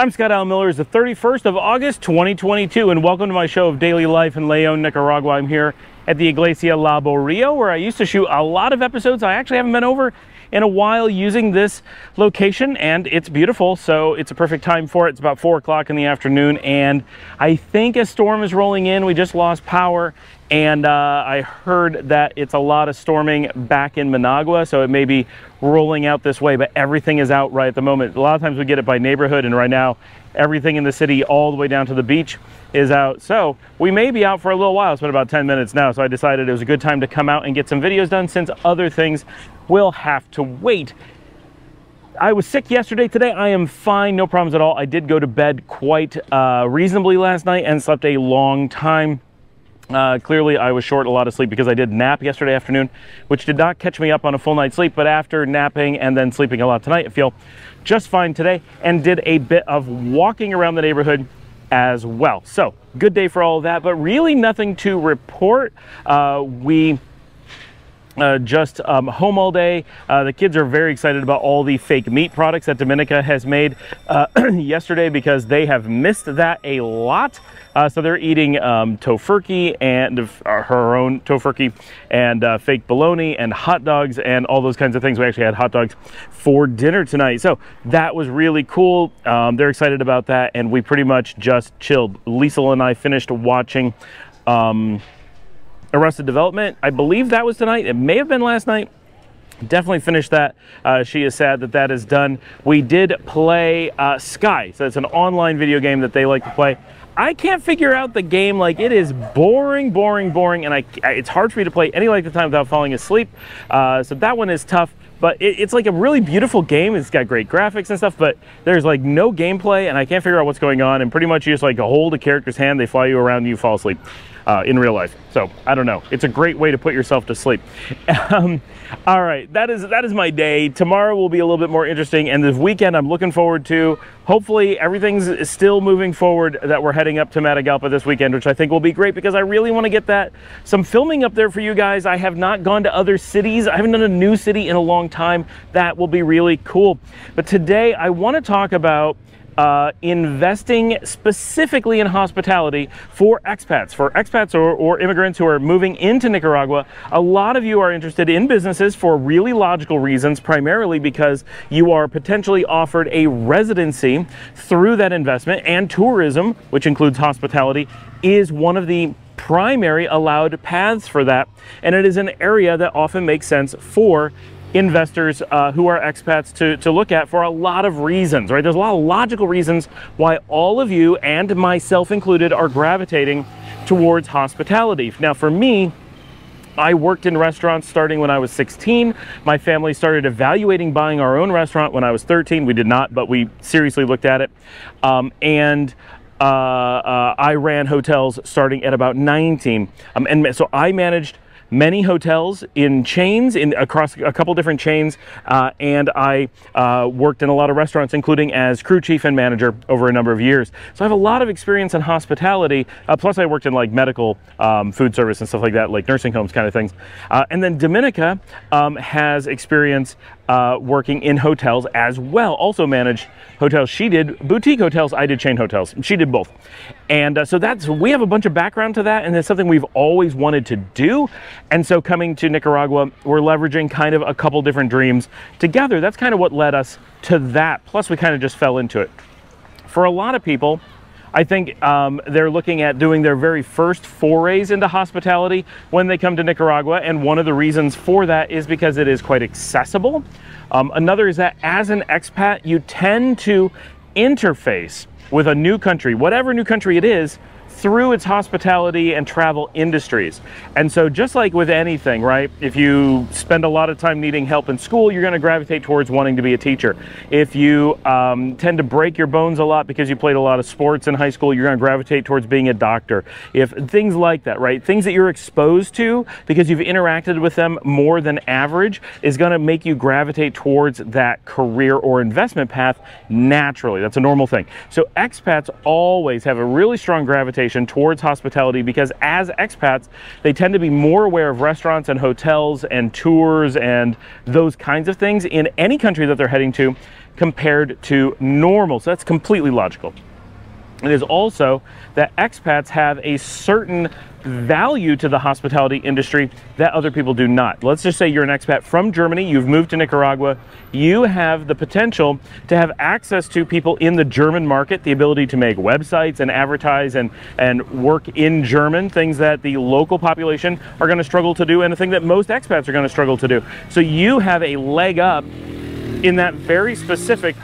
I'm Scott Alan Miller. It's the 31st of August, 2022, and welcome to my show of daily life in Leon, Nicaragua. I'm here at the Iglesia La Rio, where I used to shoot a lot of episodes. I actually haven't been over in a while using this location and it's beautiful so it's a perfect time for it it's about four o'clock in the afternoon and i think a storm is rolling in we just lost power and uh, I heard that it's a lot of storming back in Managua, so it may be rolling out this way, but everything is out right at the moment. A lot of times we get it by neighborhood, and right now everything in the city all the way down to the beach is out. So we may be out for a little while. It's been about 10 minutes now, so I decided it was a good time to come out and get some videos done since other things will have to wait. I was sick yesterday. Today I am fine, no problems at all. I did go to bed quite uh, reasonably last night and slept a long time. Uh, clearly, I was short a lot of sleep because I did nap yesterday afternoon, which did not catch me up on a full night's sleep. But after napping and then sleeping a lot tonight, I feel just fine today and did a bit of walking around the neighborhood as well. So, good day for all of that, but really nothing to report. Uh, we uh, just um, home all day. Uh, the kids are very excited about all the fake meat products that Dominica has made uh, yesterday because they have missed that a lot. Uh, so they're eating um, Tofurky and uh, her own Tofurky and fake bologna and hot dogs and all those kinds of things. We actually had hot dogs for dinner tonight. So that was really cool. Um, they're excited about that. And we pretty much just chilled. Lisa and I finished watching um, Arrested Development. I believe that was tonight. It may have been last night definitely finished that. Uh, she is sad that that is done. We did play uh, Sky, so it's an online video game that they like to play. I can't figure out the game. Like it is boring, boring, boring, and I, it's hard for me to play any length of time without falling asleep. Uh, so that one is tough. But it, it's like a really beautiful game. It's got great graphics and stuff, but there's like no gameplay, and I can't figure out what's going on. And pretty much you just like hold a character's hand, they fly you around, and you fall asleep uh, in real life. So I don't know. It's a great way to put yourself to sleep. Um, all right, that is that is my day. Tomorrow will be a little bit more interesting, and this weekend I'm looking forward to. Hopefully everything's still moving forward. That we're heading up to Matagalpa this weekend, which I think will be great because I really want to get that some filming up there for you guys. I have not gone to other cities. I haven't done a new city in a long time. That will be really cool. But today I want to talk about uh, investing specifically in hospitality for expats, for expats or, or, immigrants who are moving into Nicaragua. A lot of you are interested in businesses for really logical reasons, primarily because you are potentially offered a residency through that investment, and tourism, which includes hospitality, is one of the primary allowed paths for that. And it is an area that often makes sense for investors uh, who are expats to, to look at for a lot of reasons, right? There's a lot of logical reasons why all of you and myself included are gravitating towards hospitality. Now, for me, I worked in restaurants starting when I was 16. My family started evaluating buying our own restaurant when I was 13. We did not, but we seriously looked at it. Um, and uh, uh, I ran hotels starting at about 19. Um, and so I managed many hotels in chains, in across a couple different chains, uh, and I uh, worked in a lot of restaurants, including as crew chief and manager over a number of years. So I have a lot of experience in hospitality. Uh, plus, I worked in like medical um, food service and stuff like that, like nursing homes kind of things. Uh, and then Dominica um, has experience uh, working in hotels as well. Also managed hotels. She did boutique hotels. I did chain hotels. She did both. And uh, so that's, we have a bunch of background to that. And it's something we've always wanted to do. And so coming to Nicaragua, we're leveraging kind of a couple different dreams together. That's kind of what led us to that. Plus we kind of just fell into it. For a lot of people, I think um, they're looking at doing their very first forays into hospitality when they come to Nicaragua. And one of the reasons for that is because it is quite accessible. Um, another is that as an expat, you tend to interface with a new country, whatever new country it is, through its hospitality and travel industries. And so just like with anything, right? If you spend a lot of time needing help in school, you're going to gravitate towards wanting to be a teacher. If you um, tend to break your bones a lot because you played a lot of sports in high school, you're going to gravitate towards being a doctor. If things like that, right? Things that you're exposed to because you've interacted with them more than average is going to make you gravitate towards that career or investment path naturally. That's a normal thing. So expats always have a really strong gravitation towards hospitality because as expats, they tend to be more aware of restaurants and hotels and tours and those kinds of things in any country that they're heading to compared to normal. So that's completely logical. It is also that expats have a certain value to the hospitality industry that other people do not. Let's just say you're an expat from Germany, you've moved to Nicaragua, you have the potential to have access to people in the German market, the ability to make websites and advertise and, and work in German, things that the local population are going to struggle to do and a thing that most expats are going to struggle to do. So you have a leg up in that very specific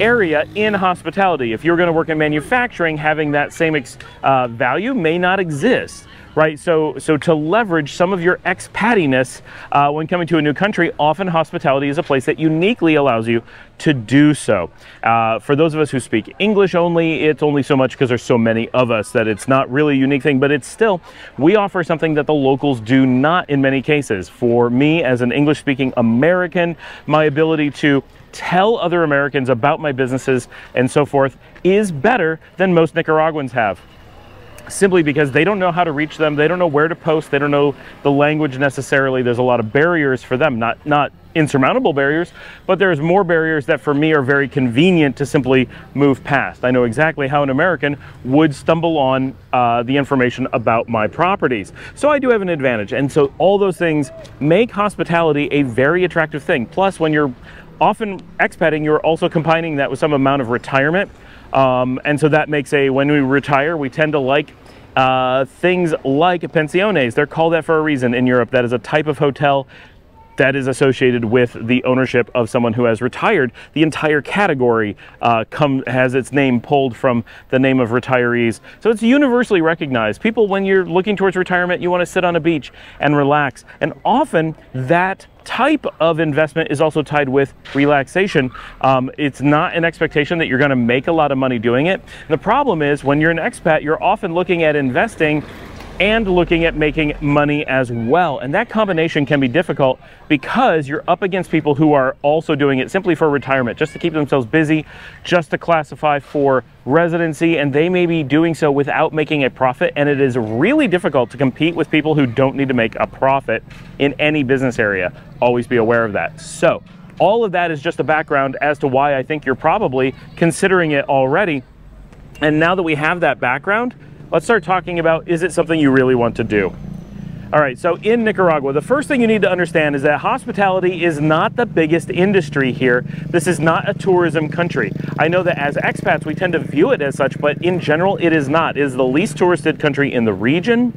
area in hospitality. If you're going to work in manufacturing, having that same uh, value may not exist right? So, so to leverage some of your expatiness uh, when coming to a new country, often hospitality is a place that uniquely allows you to do so. Uh, for those of us who speak English only, it's only so much because there's so many of us that it's not really a unique thing, but it's still, we offer something that the locals do not in many cases. For me, as an English speaking American, my ability to tell other Americans about my businesses and so forth is better than most Nicaraguans have simply because they don't know how to reach them. They don't know where to post. They don't know the language necessarily. There's a lot of barriers for them, not, not insurmountable barriers, but there's more barriers that for me are very convenient to simply move past. I know exactly how an American would stumble on uh, the information about my properties. So I do have an advantage. And so all those things make hospitality a very attractive thing. Plus, when you're often expatting, you're also combining that with some amount of retirement. Um, and so that makes a, when we retire, we tend to like uh, things like pensiones. They're called that for a reason in Europe. That is a type of hotel that is associated with the ownership of someone who has retired. The entire category uh, come, has its name pulled from the name of retirees. So it's universally recognized. People, when you're looking towards retirement, you want to sit on a beach and relax. And often that type of investment is also tied with relaxation. Um, it's not an expectation that you're going to make a lot of money doing it. The problem is when you're an expat, you're often looking at investing and looking at making money as well. And that combination can be difficult because you're up against people who are also doing it simply for retirement, just to keep themselves busy, just to classify for residency, and they may be doing so without making a profit. And it is really difficult to compete with people who don't need to make a profit in any business area. Always be aware of that. So, all of that is just a background as to why I think you're probably considering it already. And now that we have that background, let's start talking about is it something you really want to do? All right, so in Nicaragua, the first thing you need to understand is that hospitality is not the biggest industry here. This is not a tourism country. I know that as expats, we tend to view it as such, but in general, it is not. It is the least touristed country in the region.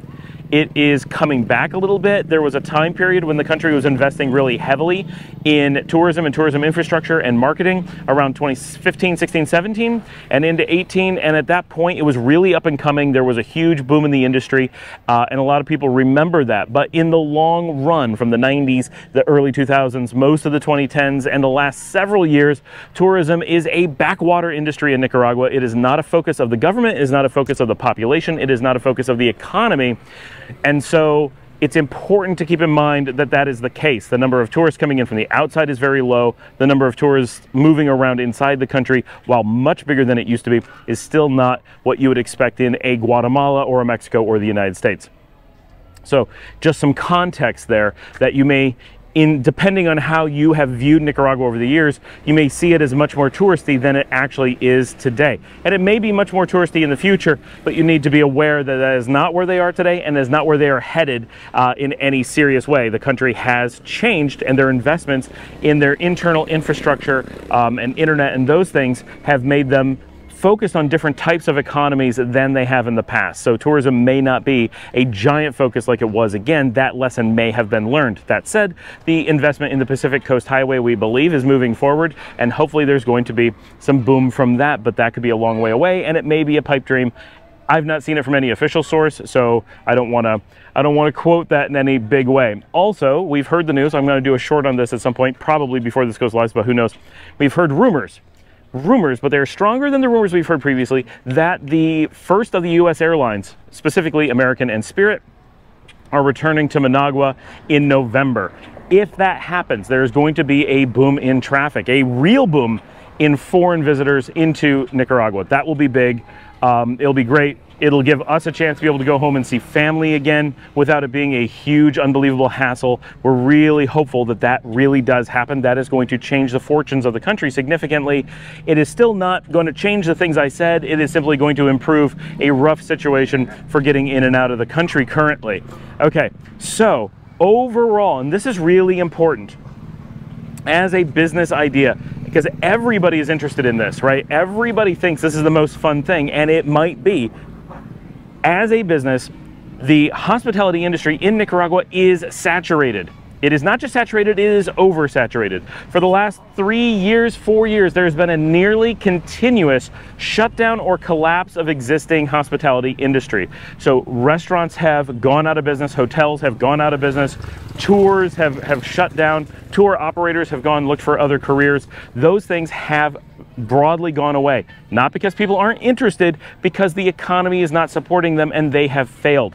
It is coming back a little bit. There was a time period when the country was investing really heavily in tourism and tourism infrastructure and marketing around 2015, 16, 17, and into 18. And at that point, it was really up and coming. There was a huge boom in the industry, uh, and a lot of people remember that. But in the long run, from the 90s, the early 2000s, most of the 2010s, and the last several years, tourism is a backwater industry in Nicaragua. It is not a focus of the government, it is not a focus of the population, it is not a focus of the economy. And so it's important to keep in mind that that is the case. The number of tourists coming in from the outside is very low. The number of tourists moving around inside the country, while much bigger than it used to be, is still not what you would expect in a Guatemala or a Mexico or the United States. So, just some context there that you may in depending on how you have viewed Nicaragua over the years, you may see it as much more touristy than it actually is today. And it may be much more touristy in the future, but you need to be aware that that is not where they are today and is not where they are headed uh, in any serious way. The country has changed and their investments in their internal infrastructure um, and internet and those things have made them focused on different types of economies than they have in the past. So tourism may not be a giant focus like it was. Again, that lesson may have been learned. That said, the investment in the Pacific Coast Highway, we believe, is moving forward, and hopefully there's going to be some boom from that, but that could be a long way away, and it may be a pipe dream. I've not seen it from any official source, so I don't want to I don't want to quote that in any big way. Also, we've heard the news. I'm going to do a short on this at some point, probably before this goes live, but who knows? We've heard rumors rumors, but they're stronger than the rumors we've heard previously, that the first of the U.S. airlines, specifically American and Spirit, are returning to Managua in November. If that happens, there's going to be a boom in traffic, a real boom in foreign visitors into Nicaragua. That will be big. Um, it'll be great It'll give us a chance to be able to go home and see family again without it being a huge, unbelievable hassle. We're really hopeful that that really does happen. That is going to change the fortunes of the country significantly. It is still not going to change the things I said. It is simply going to improve a rough situation for getting in and out of the country currently. Okay, so overall, and this is really important, as a business idea, because everybody is interested in this, right? Everybody thinks this is the most fun thing, and it might be as a business, the hospitality industry in Nicaragua is saturated. It is not just saturated, it is oversaturated. For the last three years, four years, there has been a nearly continuous shutdown or collapse of existing hospitality industry. So restaurants have gone out of business, hotels have gone out of business, tours have, have shut down, tour operators have gone looked for other careers. Those things have broadly gone away. Not because people aren't interested, because the economy is not supporting them and they have failed.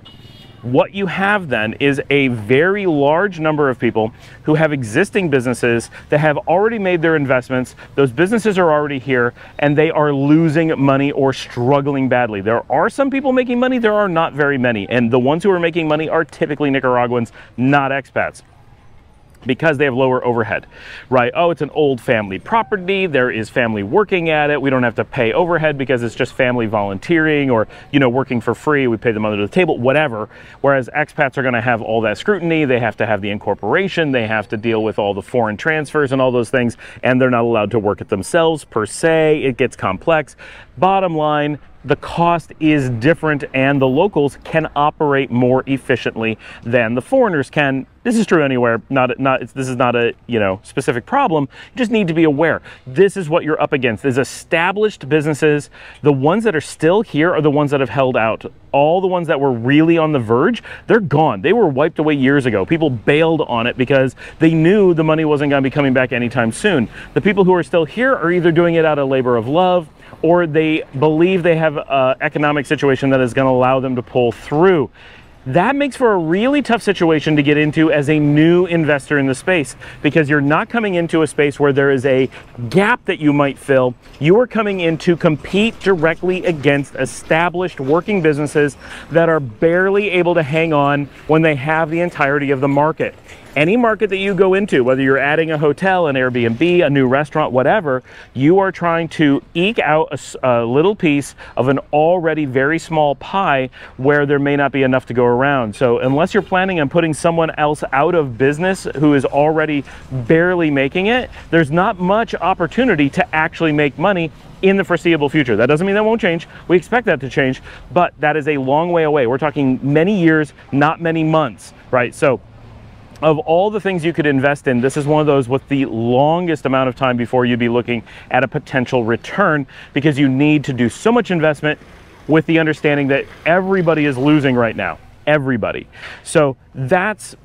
What you have then is a very large number of people who have existing businesses that have already made their investments. Those businesses are already here and they are losing money or struggling badly. There are some people making money, there are not very many. And the ones who are making money are typically Nicaraguans, not expats because they have lower overhead, right? Oh, it's an old family property. There is family working at it. We don't have to pay overhead because it's just family volunteering or, you know, working for free. We pay them under the table, whatever. Whereas expats are going to have all that scrutiny. They have to have the incorporation. They have to deal with all the foreign transfers and all those things. And they're not allowed to work it themselves per se. It gets complex. Bottom line, the cost is different and the locals can operate more efficiently than the foreigners can. This is true anywhere. Not, not, this is not a, you know, specific problem. You just need to be aware. This is what you're up against. Is established businesses. The ones that are still here are the ones that have held out. All the ones that were really on the verge, they're gone. They were wiped away years ago. People bailed on it because they knew the money wasn't going to be coming back anytime soon. The people who are still here are either doing it out of labor of love or they believe they have an economic situation that is going to allow them to pull through. That makes for a really tough situation to get into as a new investor in the space because you're not coming into a space where there is a gap that you might fill. You are coming in to compete directly against established working businesses that are barely able to hang on when they have the entirety of the market any market that you go into, whether you're adding a hotel, an Airbnb, a new restaurant, whatever, you are trying to eke out a, a, little piece of an already very small pie where there may not be enough to go around. So unless you're planning on putting someone else out of business who is already barely making it, there's not much opportunity to actually make money in the foreseeable future. That doesn't mean that won't change. We expect that to change, but that is a long way away. We're talking many years, not many months, right? So of all the things you could invest in, this is one of those with the longest amount of time before you'd be looking at a potential return because you need to do so much investment with the understanding that everybody is losing right now. Everybody. So that's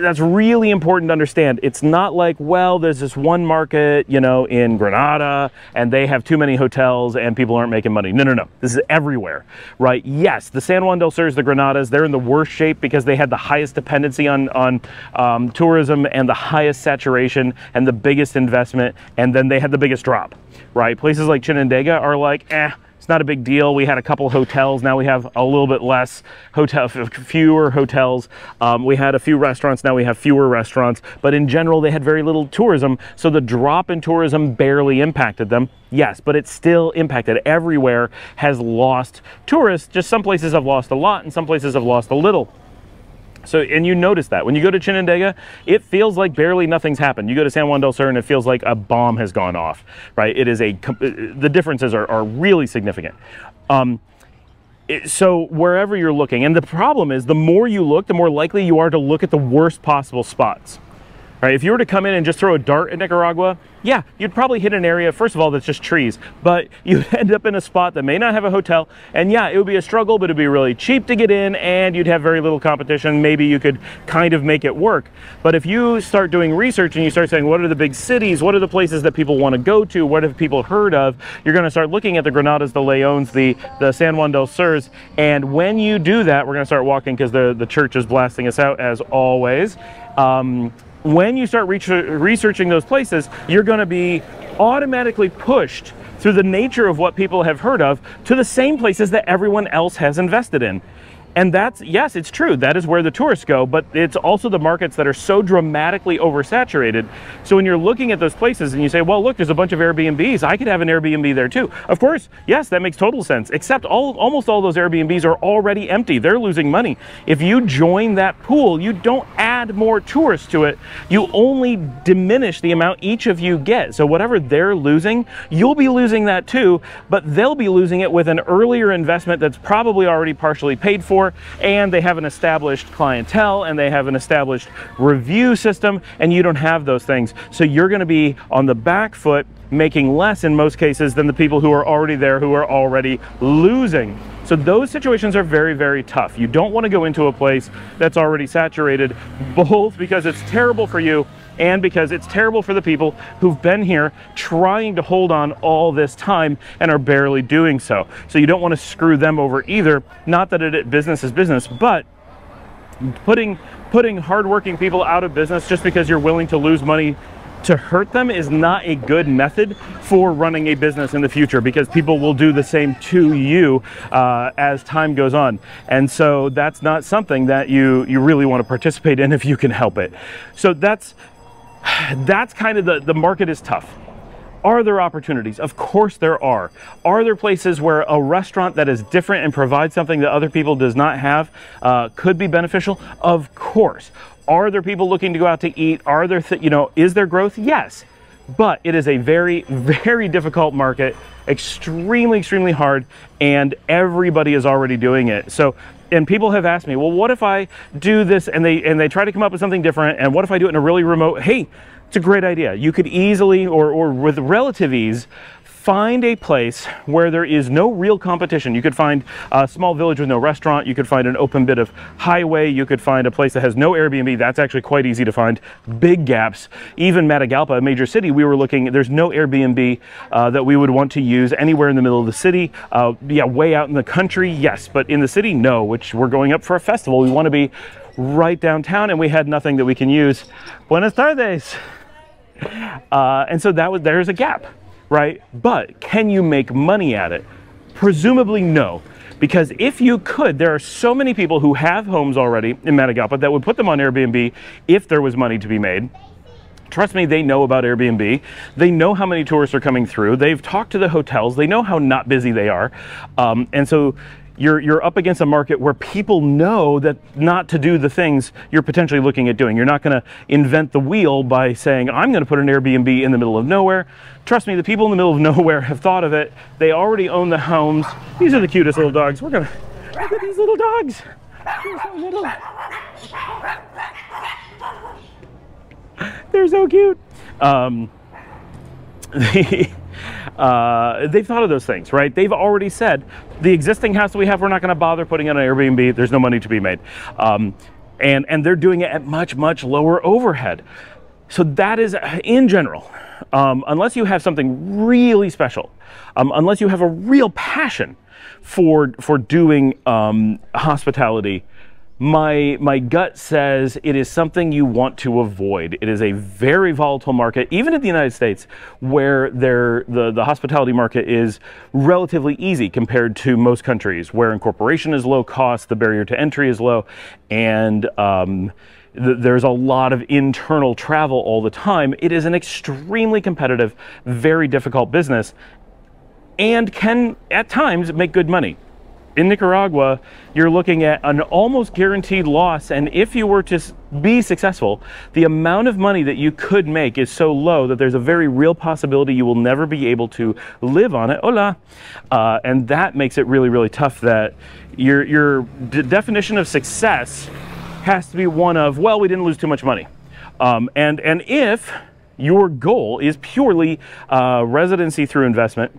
that's really important to understand. It's not like, well, there's this one market, you know, in Granada and they have too many hotels and people aren't making money. No, no, no. This is everywhere, right? Yes, the San Juan del Surs, the Granadas, they're in the worst shape because they had the highest dependency on, on um, tourism and the highest saturation and the biggest investment. And then they had the biggest drop, right? Places like Chinandega are like, eh, not a big deal. We had a couple hotels. Now we have a little bit less hotel, fewer hotels. Um, we had a few restaurants. Now we have fewer restaurants. But in general, they had very little tourism. So the drop in tourism barely impacted them. Yes, but it's still impacted. Everywhere has lost tourists. Just some places have lost a lot and some places have lost a little. So, and you notice that when you go to Chinandega, it feels like barely nothing's happened. You go to San Juan del Sur and it feels like a bomb has gone off, right? It is a, the differences are, are really significant. Um, it, so wherever you're looking, and the problem is the more you look, the more likely you are to look at the worst possible spots. Right? If you were to come in and just throw a dart at Nicaragua, yeah, you'd probably hit an area, first of all, that's just trees, but you'd end up in a spot that may not have a hotel. And yeah, it would be a struggle, but it'd be really cheap to get in and you'd have very little competition. Maybe you could kind of make it work. But if you start doing research and you start saying, what are the big cities? What are the places that people want to go to? What have people heard of? You're going to start looking at the Granadas, the Leones, the, the San Juan del Surs. And when you do that, we're going to start walking because the, the church is blasting us out as always. Um, when you start researching those places, you're going to be automatically pushed through the nature of what people have heard of to the same places that everyone else has invested in. And that's, yes, it's true. That is where the tourists go, but it's also the markets that are so dramatically oversaturated. So when you're looking at those places and you say, well, look, there's a bunch of Airbnbs, I could have an Airbnb there too. Of course, yes, that makes total sense, except all, almost all those Airbnbs are already empty. They're losing money. If you join that pool, you don't add more tourists to it. You only diminish the amount each of you get. So whatever they're losing, you'll be losing that too, but they'll be losing it with an earlier investment that's probably already partially paid for and they have an established clientele and they have an established review system and you don't have those things. So you're gonna be on the back foot making less in most cases than the people who are already there who are already losing. So those situations are very, very tough. You don't want to go into a place that's already saturated, both because it's terrible for you and because it's terrible for the people who've been here trying to hold on all this time and are barely doing so. So you don't want to screw them over either. Not that it business is business, but putting putting hardworking people out of business just because you're willing to lose money to hurt them is not a good method for running a business in the future because people will do the same to you uh, as time goes on. And so that's not something that you, you really want to participate in if you can help it. So that's that's kind of the, the market is tough. Are there opportunities? Of course there are. Are there places where a restaurant that is different and provides something that other people does not have uh, could be beneficial? Of course. Are there people looking to go out to eat? Are there, you know, is there growth? Yes. But it is a very, very difficult market, extremely, extremely hard, and everybody is already doing it. So and people have asked me, well, what if I do this and they and they try to come up with something different, and what if I do it in a really remote? Hey, it's a great idea. You could easily or or with relative ease find a place where there is no real competition. You could find a small village with no restaurant. You could find an open bit of highway. You could find a place that has no Airbnb. That's actually quite easy to find. Big gaps. Even Matagalpa, a major city, we were looking, there's no Airbnb uh, that we would want to use anywhere in the middle of the city. Uh, yeah, way out in the country, yes, but in the city, no, which we're going up for a festival. We want to be right downtown and we had nothing that we can use. Buenas tardes. Uh, and so that was there's a gap right? But can you make money at it? Presumably no. Because if you could, there are so many people who have homes already in Matagalpa that would put them on Airbnb if there was money to be made. Trust me, they know about Airbnb. They know how many tourists are coming through. They've talked to the hotels. They know how not busy they are. Um, and so you're, you're up against a market where people know that not to do the things you're potentially looking at doing. You're not going to invent the wheel by saying, I'm going to put an Airbnb in the middle of nowhere. Trust me, the people in the middle of nowhere have thought of it. They already own the homes. These are the cutest little dogs. We're going to look at these little dogs. They're so little. They're so cute. Um, uh, they've thought of those things, right? They've already said the existing house that we have, we're not going to bother putting on an Airbnb. There's no money to be made. Um, and, and they're doing it at much, much lower overhead. So that is, in general, um, unless you have something really special, um, unless you have a real passion for, for doing um, hospitality, my my gut says it is something you want to avoid. It is a very volatile market, even in the United States, where there the, the hospitality market is relatively easy compared to most countries, where incorporation is low cost, the barrier to entry is low, and um, there's a lot of internal travel all the time. It is an extremely competitive, very difficult business, and can at times make good money in Nicaragua, you're looking at an almost guaranteed loss. And if you were to be successful, the amount of money that you could make is so low that there's a very real possibility you will never be able to live on it. Hola. Uh, and that makes it really, really tough that your, your definition of success has to be one of, well, we didn't lose too much money. Um, and, and if your goal is purely uh, residency through investment,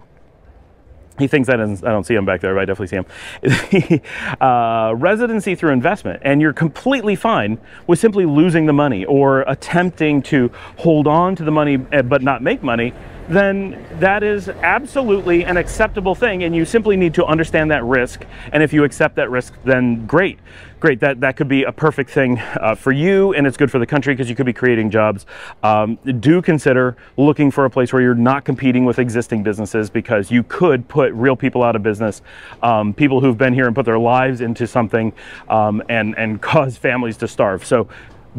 he thinks I don't, I don't see him back there, but I definitely see him. uh, residency through investment, and you're completely fine with simply losing the money or attempting to hold on to the money eh, but not make money. Then that is absolutely an acceptable thing, and you simply need to understand that risk. And if you accept that risk, then great, great. That that could be a perfect thing uh, for you, and it's good for the country because you could be creating jobs. Um, do consider looking for a place where you're not competing with existing businesses because you could put real people out of business, um, people who've been here and put their lives into something, um, and and cause families to starve. So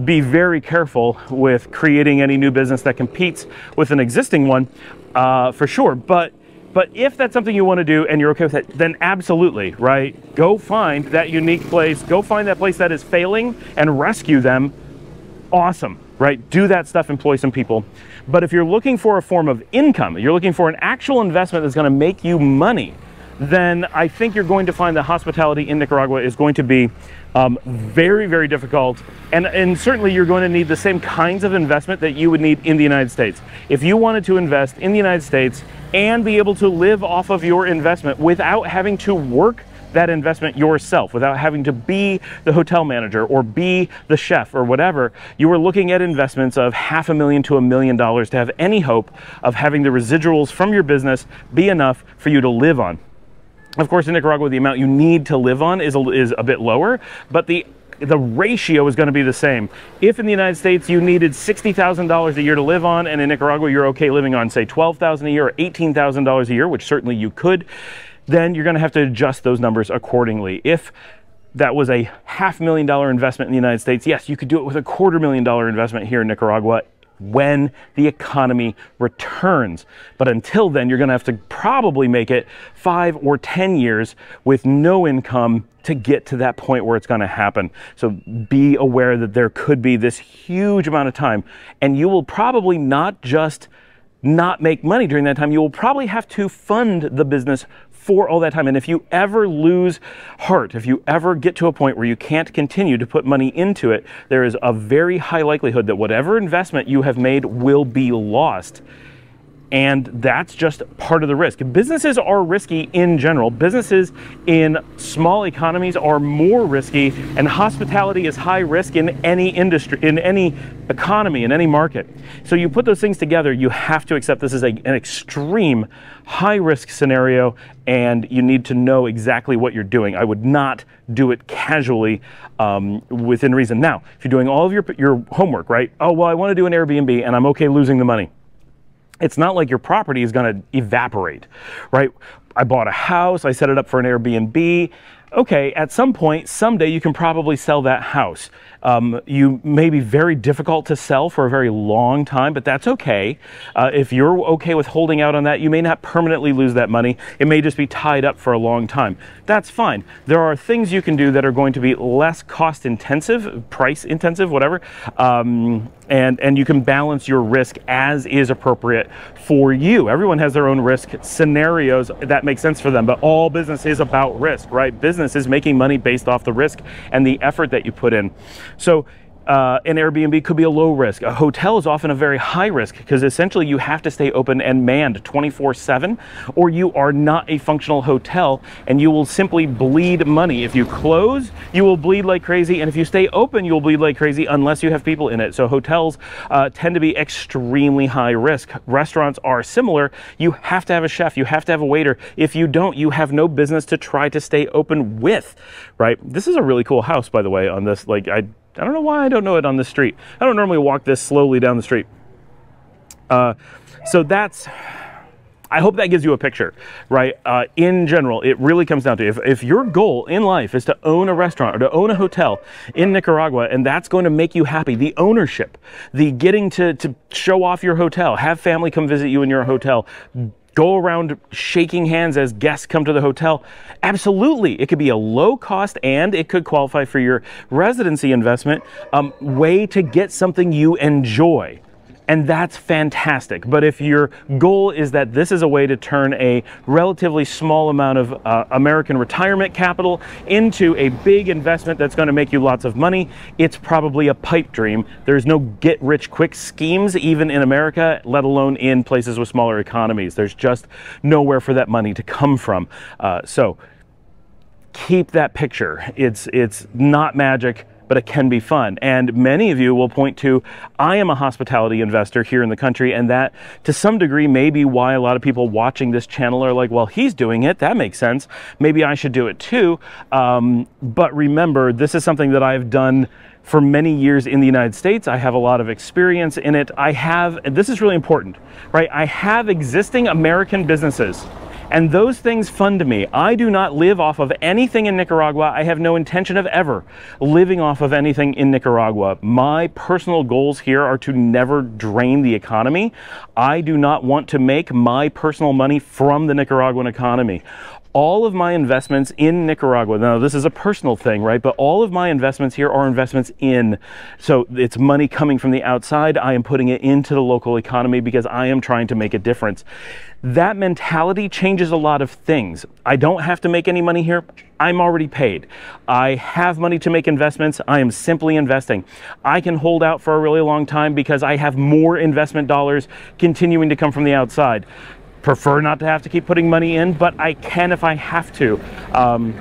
be very careful with creating any new business that competes with an existing one, uh, for sure. But but if that's something you want to do and you're okay with it, then absolutely, right? Go find that unique place. Go find that place that is failing and rescue them. Awesome, right? Do that stuff, employ some people. But if you're looking for a form of income, you're looking for an actual investment that's going to make you money, then I think you're going to find that hospitality in Nicaragua is going to be um, very, very difficult. And, and certainly you're going to need the same kinds of investment that you would need in the United States. If you wanted to invest in the United States and be able to live off of your investment without having to work that investment yourself without having to be the hotel manager or be the chef or whatever. You are looking at investments of half a million to a million dollars to have any hope of having the residuals from your business be enough for you to live on. Of course, in Nicaragua, the amount you need to live on is a, is a bit lower, but the the ratio is going to be the same. If in the United States you needed $60,000 a year to live on, and in Nicaragua you're okay living on, say, 12,000 a year or $18,000 a year, which certainly you could, then you're going to have to adjust those numbers accordingly. If that was a half million dollar investment in the United States, yes, you could do it with a quarter million dollar investment here in Nicaragua when the economy returns. But until then, you're going to have to probably make it five or 10 years with no income to get to that point where it's going to happen. So be aware that there could be this huge amount of time, and you will probably not just not make money during that time. You will probably have to fund the business for all that time. And if you ever lose heart, if you ever get to a point where you can't continue to put money into it, there is a very high likelihood that whatever investment you have made will be lost. And that's just part of the risk. Businesses are risky in general. Businesses in small economies are more risky, and hospitality is high risk in any industry, in any economy, in any market. So you put those things together, you have to accept this is a, an extreme high risk scenario, and you need to know exactly what you're doing. I would not do it casually um, within reason. Now, if you're doing all of your, your homework, right? Oh, well, I want to do an Airbnb and I'm okay losing the money it's not like your property is going to evaporate, right? I bought a house, I set it up for an Airbnb. Okay, at some point, someday you can probably sell that house. Um, you may be very difficult to sell for a very long time, but that's okay. Uh, if you're okay with holding out on that, you may not permanently lose that money. It may just be tied up for a long time. That's fine. There are things you can do that are going to be less cost intensive, price intensive, whatever, um, and, and you can balance your risk as is appropriate for you. Everyone has their own risk scenarios that make sense for them, but all business is about risk, right? Business is making money based off the risk and the effort that you put in. So uh, an Airbnb could be a low risk. A hotel is often a very high risk because essentially you have to stay open and manned 24 7 or you are not a functional hotel and you will simply bleed money. If you close, you will bleed like crazy. And if you stay open, you will bleed like crazy unless you have people in it. So hotels uh, tend to be extremely high risk. Restaurants are similar. You have to have a chef, you have to have a waiter. If you don't, you have no business to try to stay open with, right? This is a really cool house, by the way, on this. Like, I I don't know why I don't know it on the street. I don't normally walk this slowly down the street. Uh, so that's, I hope that gives you a picture, right? Uh, in general, it really comes down to if, if your goal in life is to own a restaurant or to own a hotel in Nicaragua, and that's going to make you happy, the ownership, the getting to, to show off your hotel, have family come visit you in your hotel, go around shaking hands as guests come to the hotel? Absolutely. It could be a low cost and it could qualify for your residency investment um, way to get something you enjoy and that's fantastic. But if your goal is that this is a way to turn a relatively small amount of uh, American retirement capital into a big investment that's going to make you lots of money, it's probably a pipe dream. There's no get rich quick schemes, even in America, let alone in places with smaller economies. There's just nowhere for that money to come from. Uh, so keep that picture. It's, it's not magic but it can be fun. And many of you will point to, I am a hospitality investor here in the country, and that to some degree may be why a lot of people watching this channel are like, well, he's doing it. That makes sense. Maybe I should do it too. Um, but remember, this is something that I've done for many years in the United States. I have a lot of experience in it. I have, this is really important, right? I have existing American businesses and those things fund me. I do not live off of anything in Nicaragua. I have no intention of ever living off of anything in Nicaragua. My personal goals here are to never drain the economy. I do not want to make my personal money from the Nicaraguan economy all of my investments in Nicaragua, now this is a personal thing, right? But all of my investments here are investments in. So it's money coming from the outside. I am putting it into the local economy because I am trying to make a difference. That mentality changes a lot of things. I don't have to make any money here. I'm already paid. I have money to make investments. I am simply investing. I can hold out for a really long time because I have more investment dollars continuing to come from the outside prefer not to have to keep putting money in, but I can if I have to. Um,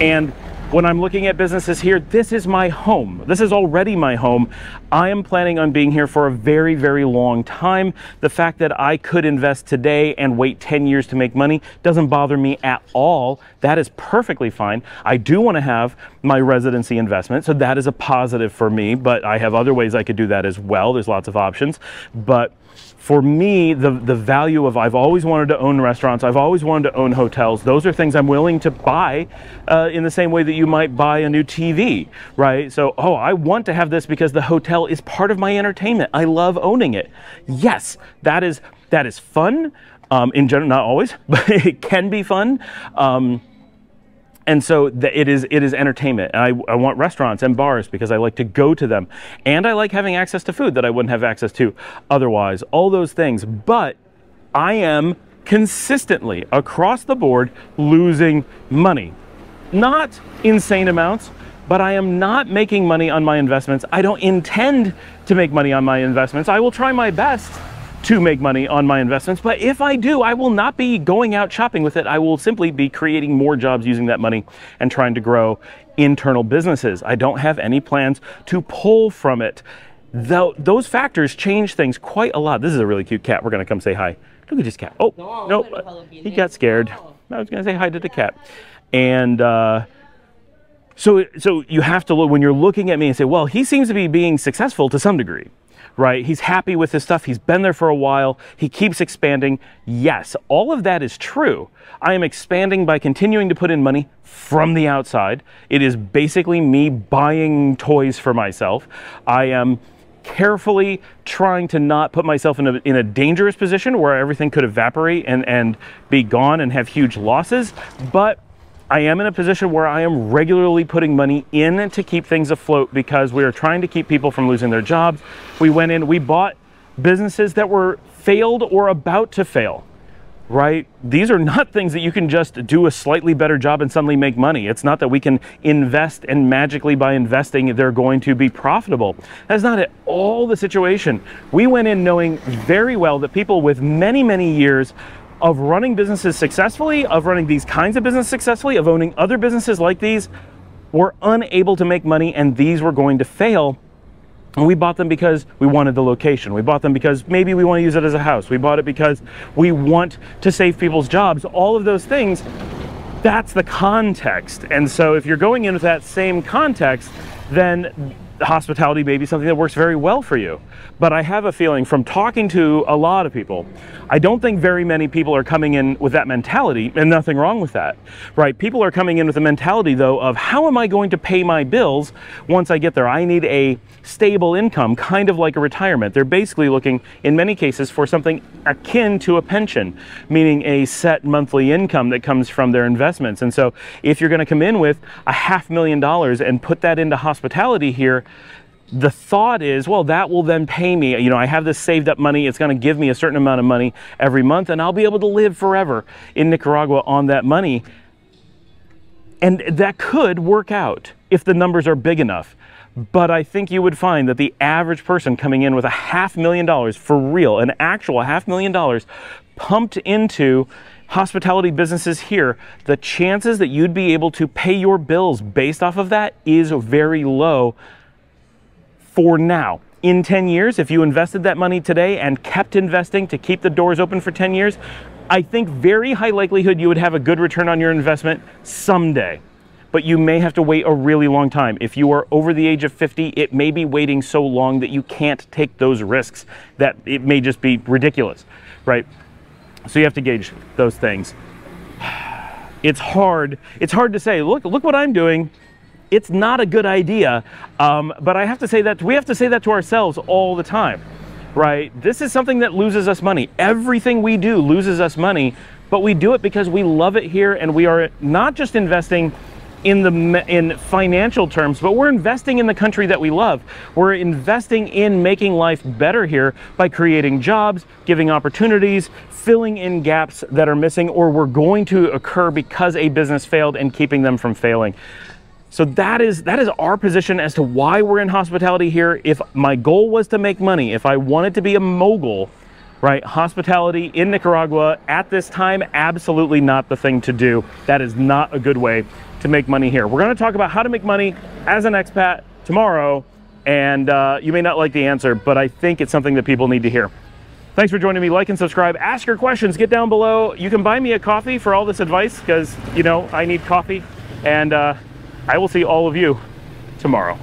and when I'm looking at businesses here, this is my home. This is already my home. I am planning on being here for a very, very long time. The fact that I could invest today and wait 10 years to make money doesn't bother me at all. That is perfectly fine. I do want to have my residency investment, so that is a positive for me, but I have other ways I could do that as well. There's lots of options. But for me, the, the value of I've always wanted to own restaurants, I've always wanted to own hotels, those are things I'm willing to buy uh, in the same way that you might buy a new TV, right? So, oh, I want to have this because the hotel is part of my entertainment. I love owning it. Yes, that is, that is fun. Um, in general, not always, but it can be fun. Um, and so it is it is entertainment. And I, I want restaurants and bars because I like to go to them, and I like having access to food that I wouldn't have access to otherwise. All those things, but I am consistently across the board losing money, not insane amounts. But I am not making money on my investments. I don't intend to make money on my investments. I will try my best to make money on my investments. But if I do, I will not be going out shopping with it. I will simply be creating more jobs using that money and trying to grow internal businesses. I don't have any plans to pull from it. Though those factors change things quite a lot. This is a really cute cat. We're gonna come say hi. Look at this cat. Oh, no, nope. He got scared. I was gonna say hi to the cat. And uh, so, so you have to look when you're looking at me and say, well, he seems to be being successful to some degree right? He's happy with his stuff. He's been there for a while. He keeps expanding. Yes, all of that is true. I am expanding by continuing to put in money from the outside. It is basically me buying toys for myself. I am carefully trying to not put myself in a, in a dangerous position where everything could evaporate and, and be gone and have huge losses. But I am in a position where I am regularly putting money in to keep things afloat because we are trying to keep people from losing their jobs. We went in, we bought businesses that were failed or about to fail, right? These are not things that you can just do a slightly better job and suddenly make money. It's not that we can invest and magically by investing they're going to be profitable. That's not at all the situation. We went in knowing very well that people with many, many years of running businesses successfully, of running these kinds of business successfully, of owning other businesses like these, were unable to make money and these were going to fail. And we bought them because we wanted the location. We bought them because maybe we want to use it as a house. We bought it because we want to save people's jobs. All of those things, that's the context. And so if you're going in with that same context, then hospitality may be something that works very well for you. But I have a feeling from talking to a lot of people, I don't think very many people are coming in with that mentality, and nothing wrong with that, right? People are coming in with the mentality, though, of how am I going to pay my bills once I get there? I need a stable income, kind of like a retirement. They're basically looking, in many cases, for something akin to a pension, meaning a set monthly income that comes from their investments. And so if you're going to come in with a half million dollars and put that into hospitality here, the thought is, well, that will then pay me. You know, I have this saved up money. It's going to give me a certain amount of money every month, and I'll be able to live forever in Nicaragua on that money. And that could work out if the numbers are big enough. But I think you would find that the average person coming in with a half million dollars for real, an actual half million dollars pumped into hospitality businesses here, the chances that you'd be able to pay your bills based off of that is very low for now. In 10 years, if you invested that money today and kept investing to keep the doors open for 10 years, I think very high likelihood you would have a good return on your investment someday. But you may have to wait a really long time. If you are over the age of 50, it may be waiting so long that you can't take those risks that it may just be ridiculous, right? So you have to gauge those things. It's hard. It's hard to say, look, look what I'm doing. It's not a good idea. Um, but I have to say that we have to say that to ourselves all the time right? This is something that loses us money. Everything we do loses us money, but we do it because we love it here and we are not just investing in the in financial terms, but we're investing in the country that we love. We're investing in making life better here by creating jobs, giving opportunities, filling in gaps that are missing or were going to occur because a business failed and keeping them from failing. So that is that is our position as to why we're in hospitality here. If my goal was to make money, if I wanted to be a mogul, right? Hospitality in Nicaragua at this time absolutely not the thing to do. That is not a good way to make money here. We're going to talk about how to make money as an expat tomorrow, and uh, you may not like the answer, but I think it's something that people need to hear. Thanks for joining me. Like and subscribe. Ask your questions. Get down below. You can buy me a coffee for all this advice because, you know, I need coffee. And uh, I will see all of you tomorrow.